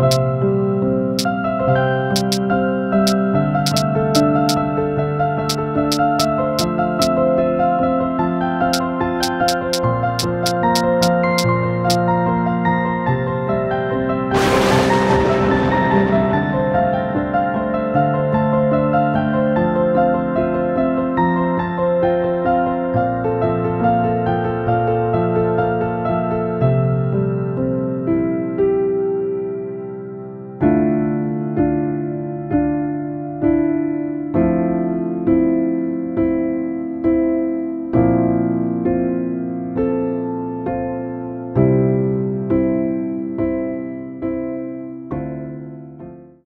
you